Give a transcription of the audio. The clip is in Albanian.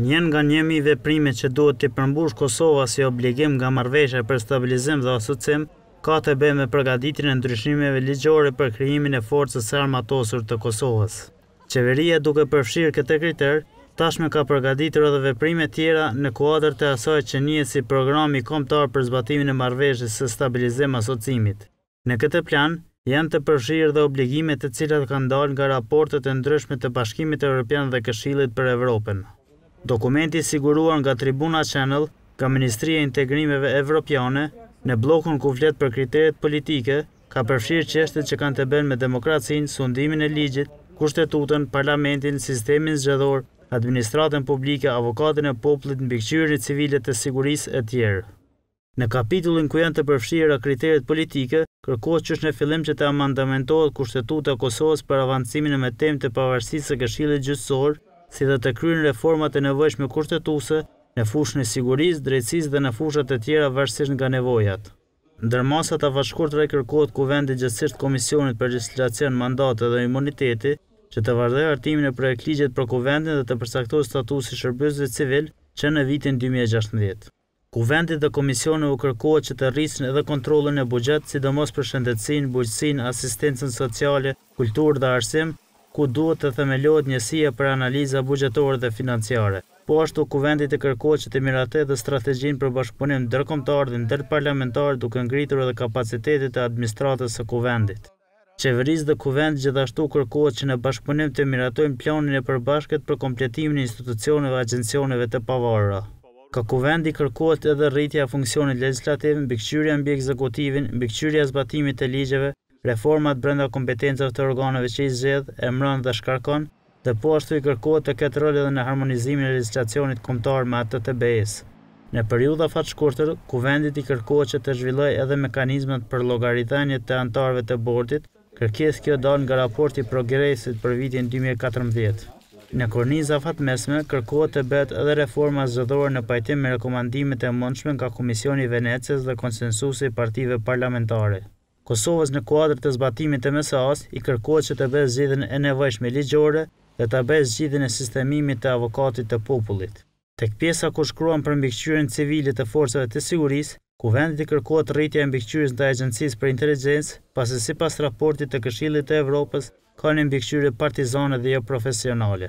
Një nga një mijë veprime që duhet t'i përmbushë Kosova si obligim nga marrëveshja për stabilizim dhe asocim, ka të bëjë me përgaditjen e ndryshimeve ligjore për krijimin e forcës së armatosur të Kosovës. Qeveria duke përfshirë këtë kriter, tashmë ka përgaditur edhe veprime tjera në kuadër të asaj që njihet si Programi Kombëtar për Zbatimin e Marrëveshjes së Stabilizim Asocimit. Në këtë plan, janë të përfshirë dhe obligime të cilat kanë dalë nga raportet e ndryshme të Bashkimit Evropian dhe Këshillit për Evropën. Dokumenti i siguruar nga Tribuna Channel nga Ministria e Integrimeve Evropiane, në bllokun ku flet për kriteret politike, ka përfshirë çështjet që kanë të bëjnë me demokracinë, sundimin e ligjit, Kushtetutën, Parlamentin, sistemin zgjedhor, administratën publike, Avokatin e Popullit, mbikëqyrjen civile të sigurisë etj. Në kapitullin ku janë të përfshira kriteret politike, kërkohet qysh në fillim që të amandamentohet Kushtetuta e Kosovës për avancimin e mëtejmë të pavarësisë së Këshillit Gjyqësor, si dhe të kryhen reformat e nevojshme kushtetuse në fushën e sigurisë, drejtësisë dhe në fusha të tjera varësisht nga nevojat. Ndër masat afatshkurtra i kërkohet Kuvendit gjegjësisht Komisionit për Legjislacion, Mandate dhe Imuniteti, që të vazhdojë hartimin e projektligjit për Kuvendin dhe të përcaktohet statusi i shërbyesve civilë që në vitin dy mijë e gjashtëmbëdhjetë. Kuvendit dhe Komisioneve u kërkohet që të rrisin edhe kontrollin e buxhetit, sidomos për shëndetësinë, bujqësinë, asistencën sociale, kulturë dhe arsim, ku duhet të themelohet njësia për analiza buxhetore dhe financiare. Po ashtu, Kuvendit i kërkohet që të miratojë edhe strategjinë për bashkëpunim ndërkombëtar dhe ndërparlamentar duke ngritur edhe kapacitetet e administratës së Kuvendit. Qeverisë dhe Kuvendit gjithashtu u kërkohet që në bashkëpunim të miratojnë planin e përbashkët për kompletimin e institucioneve dhe agjencioneve të pavarura. Nga Kuvendi kërkohet edhe rritja e funksionit legjislativ, mbikëqyrja mbi ekzekutivin, mbikëqyrja e zbatimit të ligjeve, reformat brenda kompetencave të organeve që i zgjedh, emëron dhe shkarkon, dhe po ashtu i kërkohet të ketë rol edhe në harmonizimin e legjislacionit kombëtar me atë të BE-së. Në periudhë afatshkurtër, Kuvendit i kërkohet që të zhvillojë edhe mekanizmat për llogaridhënie të anëtarëve të Bordit, kërkesë kjo dalë nga raporti i progresit për vitin dy mijë e katërmbëdhjetë. Në kornizë afatmesme, kërkohet të bëhet edhe reforma zgjedhore në pajtim me rekomandimet e mundshme nga Komisioni i Venecias dhe konsensusi i partive parlamentare. Kosovës në kuadër të zbatimit të MSA-së i kërkohet që të bëjë zgjidhjen e nevojshme ligjore dhe ta bëjë zgjidhjen e sistemimit të Avokatit të Popullit. Tek pjesa ku shkruan për mbikëqyrjen civile të forcave të sigurisë, Kuvendit i kërkohet rritja e mbikëqyrjes ndaj Agjencisë për Inteligjencë, pasi sipas raportit të Këshillit të Evropës ka një mbikëqyrje partizane dhe joprofesionale.